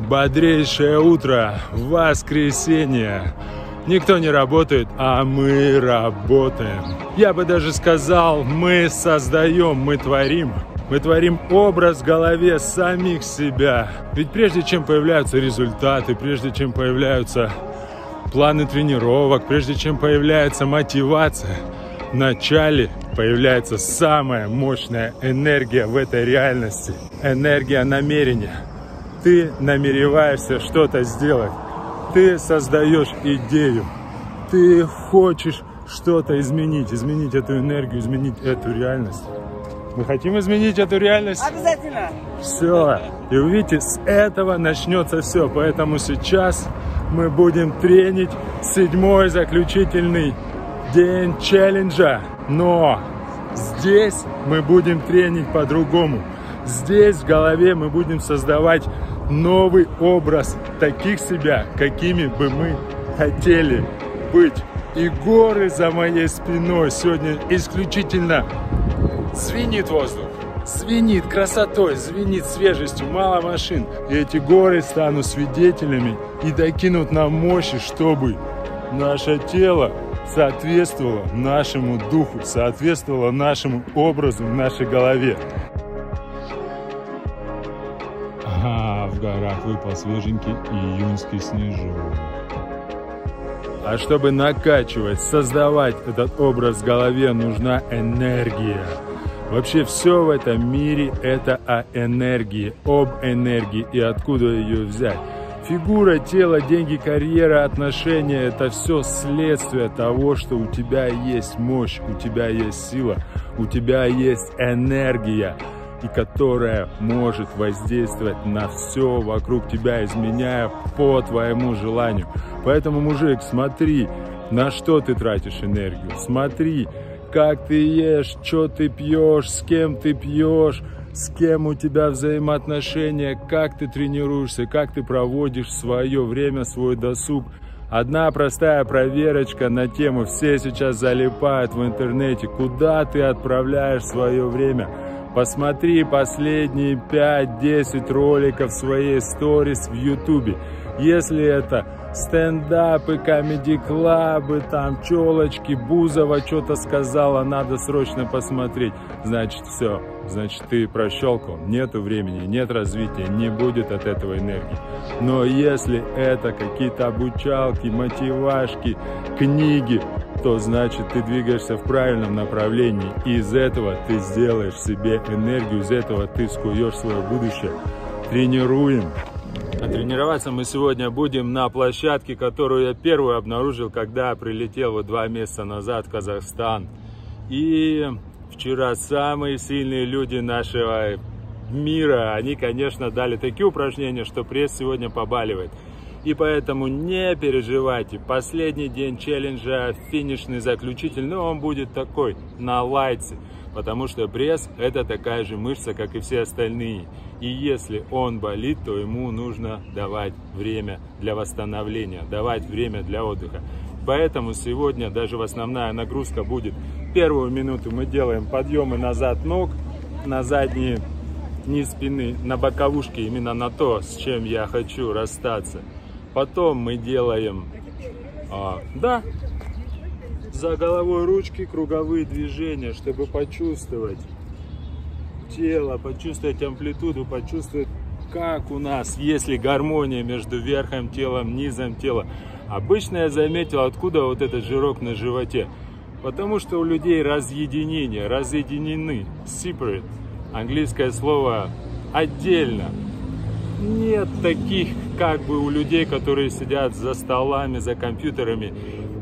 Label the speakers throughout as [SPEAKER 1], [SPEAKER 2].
[SPEAKER 1] Бодрейшее утро, воскресенье. Никто не работает, а мы работаем. Я бы даже сказал, мы создаем, мы творим. Мы творим образ в голове самих себя. Ведь прежде чем появляются результаты, прежде чем появляются планы тренировок, прежде чем появляется мотивация, в начале появляется самая мощная энергия в этой реальности. Энергия намерения. Ты намереваешься что-то сделать. Ты создаешь идею. Ты хочешь что-то изменить, изменить эту энергию, изменить эту реальность. Мы хотим изменить эту реальность?
[SPEAKER 2] Обязательно.
[SPEAKER 1] Все. И увидите, с этого начнется все. Поэтому сейчас мы будем тренить седьмой заключительный день челленджа. Но здесь мы будем тренить по-другому. Здесь в голове мы будем создавать новый образ таких себя, какими бы мы хотели быть. И горы за моей спиной сегодня исключительно Звенит воздух, звенит красотой, звенит свежестью, мало машин. И эти горы станут свидетелями и докинут нам мощи, чтобы наше тело соответствовало нашему духу, соответствовало нашему образу в нашей голове. Горах выпал свеженький июньский снежок. А чтобы накачивать, создавать этот образ в голове, нужна энергия. Вообще все в этом мире это о энергии, об энергии и откуда ее взять. Фигура, тело, деньги, карьера, отношения – это все следствие того, что у тебя есть мощь, у тебя есть сила, у тебя есть энергия, и которая может воздействовать на все вокруг тебя, изменяя по твоему желанию. Поэтому, мужик, смотри, на что ты тратишь энергию, смотри, как ты ешь, что ты пьешь, с кем ты пьешь, с кем у тебя взаимоотношения, как ты тренируешься, как ты проводишь свое время, свой досуг. Одна простая проверочка на тему «Все сейчас залипают в интернете». Куда ты отправляешь свое время? Посмотри последние 5-10 роликов своей сторис в ютубе. Если это стендапы, комедий-клабы, там челочки, Бузова что-то сказала, надо срочно посмотреть. Значит, все, значит, ты прощелкал, нету времени, нет развития, не будет от этого энергии. Но если это какие-то обучалки, мотивашки, книги, то значит ты двигаешься в правильном направлении. И из этого ты сделаешь себе энергию, из этого ты скуешь свое будущее. Тренируем. А тренироваться мы сегодня будем на площадке, которую я первую обнаружил, когда прилетел вот два месяца назад в Казахстан. И вчера самые сильные люди нашего мира, они, конечно, дали такие упражнения, что пресс сегодня побаливает. И поэтому не переживайте, последний день челленджа, финишный, заключительный, он будет такой, на лайце. Потому что пресс это такая же мышца, как и все остальные. И если он болит, то ему нужно давать время для восстановления, давать время для отдыха. Поэтому сегодня даже основная нагрузка будет. Первую минуту мы делаем подъемы назад ног, на задние низ спины, на боковушке, именно на то, с чем я хочу расстаться. Потом мы делаем, а, да, за головой ручки круговые движения, чтобы почувствовать тело, почувствовать амплитуду, почувствовать, как у нас, если гармония между верхом телом, низом тела. Обычно я заметил, откуда вот этот жирок на животе. Потому что у людей разъединение, разъединены, separate. Английское слово отдельно нет таких, как бы у людей, которые сидят за столами, за компьютерами,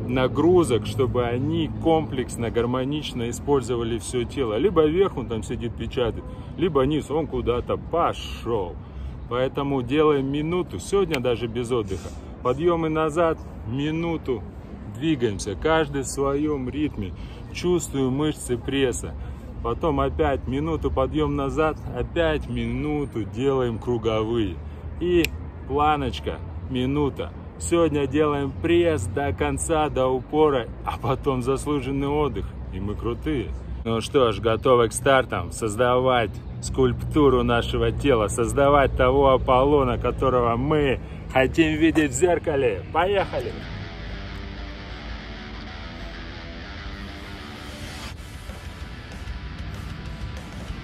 [SPEAKER 1] нагрузок, чтобы они комплексно, гармонично использовали все тело. Либо вверх он там сидит, печатает, либо низ, он куда-то пошел. Поэтому делаем минуту, сегодня даже без отдыха. Подъемы назад, минуту, двигаемся, каждый в своем ритме. Чувствую мышцы пресса. Потом опять минуту подъем назад, опять минуту делаем круговые. И планочка, минута. Сегодня делаем пресс до конца, до упора, а потом заслуженный отдых. И мы крутые. Ну что ж, готовы к стартам. Создавать скульптуру нашего тела, создавать того Аполлона, которого мы хотим видеть в зеркале. Поехали!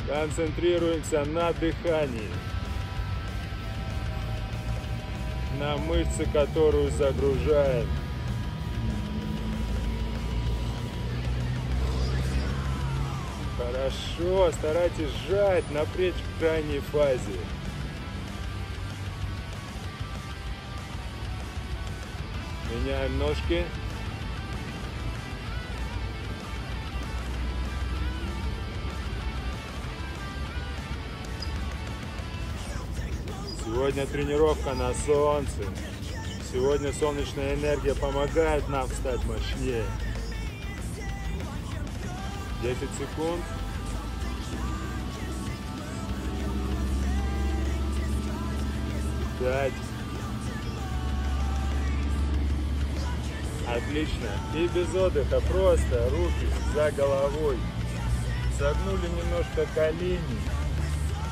[SPEAKER 1] Концентрируемся на дыхании. На мышцы, которую загружаем. Хорошо, старайтесь сжать, напрячь в крайней фазе. Меняем ножки. Сегодня тренировка на солнце. Сегодня солнечная энергия помогает нам стать мощнее. 10 секунд. Пять. Отлично. И без отдыха просто руки за головой. Согнули немножко колени.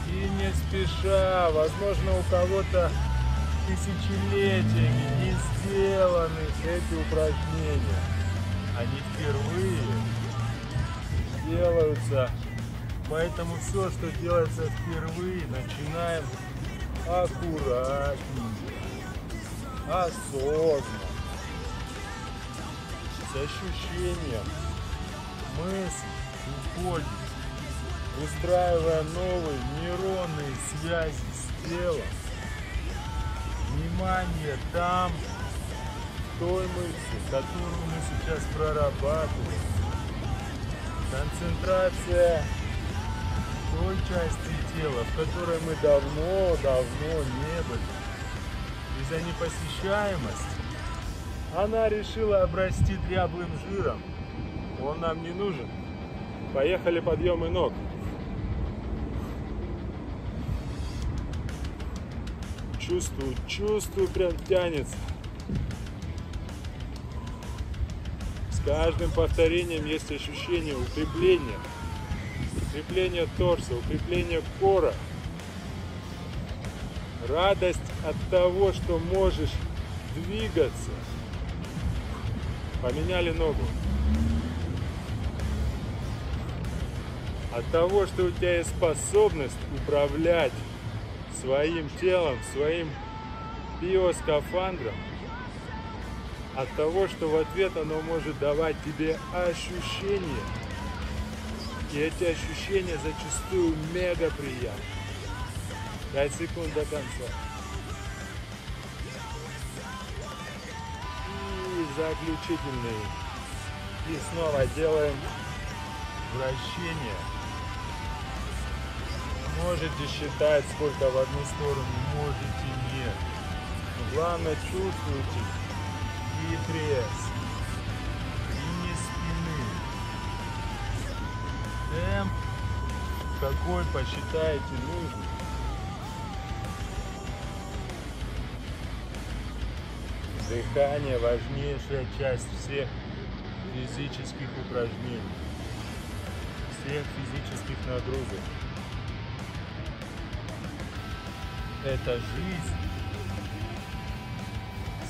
[SPEAKER 1] И не спеша, возможно у кого-то тысячелетиями не сделаны эти упражнения. Они впервые делаются. Поэтому все, что делается впервые, начинаем аккуратнее, осознанно, с ощущением мысли уходит, выстраивая новые нейронные связи с телом. Внимание там, в той мысли, которую мы сейчас прорабатываем концентрация той части тела, в которой мы давно-давно не были. Из-за непосещаемости она решила обрасти дряблым жиром. Он нам не нужен. Поехали подъемы ног. Чувствую, чувствую, прям тянется. каждым повторением есть ощущение укрепления, укрепления торса, укрепления кора, радость от того, что можешь двигаться. Поменяли ногу. От того, что у тебя есть способность управлять своим телом, своим биоскафандром, от того, что в ответ оно может давать тебе ощущения. И эти ощущения зачастую мега приятны. 5 секунд до конца. И заключительный. И снова делаем вращение. Можете считать, сколько в одну сторону, можете нет. Но главное чувствуйте, и пресс, линии спины, темп, какой посчитаете нужным. Дыхание – важнейшая часть всех физических упражнений, всех физических нагрузок. Это жизнь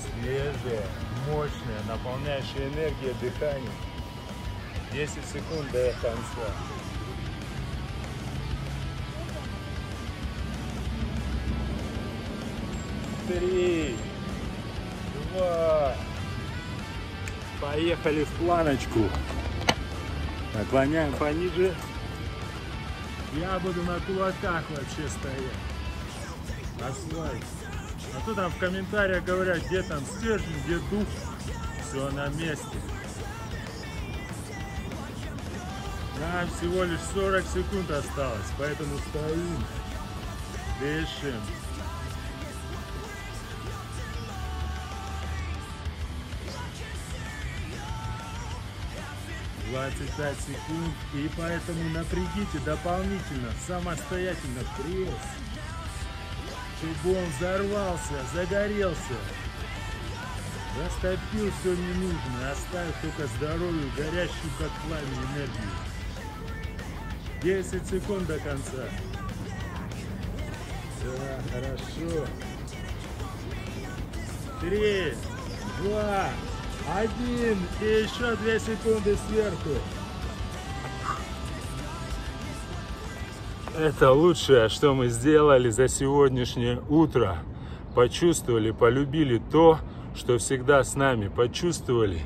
[SPEAKER 1] свежая, мощная, наполняющая энергия дыхания. 10 секунд до конца. Три, два, поехали в планочку. Наклоняем пониже. Я буду на кулаках вообще стоять. Асфальт. А то там в комментариях говорят, где там стержень, где дух. Все на месте. Нам всего лишь 40 секунд осталось, поэтому стоим, дышим. Двадцать пять секунд, и поэтому напрягите дополнительно, самостоятельно пресс чтобы он взорвался, загорелся. Растопил все ненужное, оставив только здоровую, горящую как пламя энергию. 10 секунд до конца. Да, хорошо. Три, два, один. И еще две секунды сверху. Это лучшее, что мы сделали за сегодняшнее утро. Почувствовали, полюбили то, что всегда с нами. Почувствовали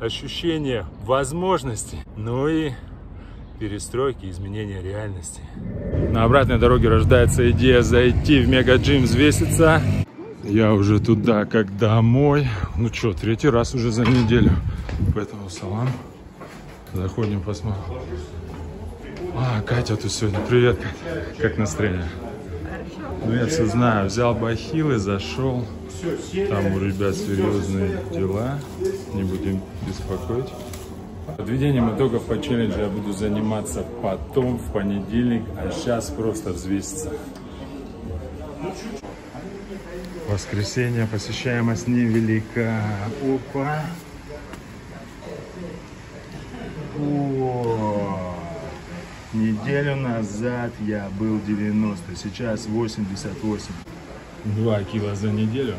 [SPEAKER 1] ощущение возможности, ну и перестройки, изменения реальности. На обратной дороге рождается идея зайти в мегаджим взвеситься. Я уже туда, как домой. Ну что, третий раз уже за неделю. Поэтому салам. Заходим, посмотрим. А, Катя тут сегодня. Привет, Катя. Как настроение? Ну, я все знаю. Взял бахилы, зашел. Там у ребят серьезные дела. Не будем беспокоить. Подведением итогов по челленджу я буду заниматься потом, в понедельник, а сейчас просто взвеситься. Воскресенье, посещаемость невелика. Опа. О, неделю назад я был 90, сейчас 88. 2 кило за неделю.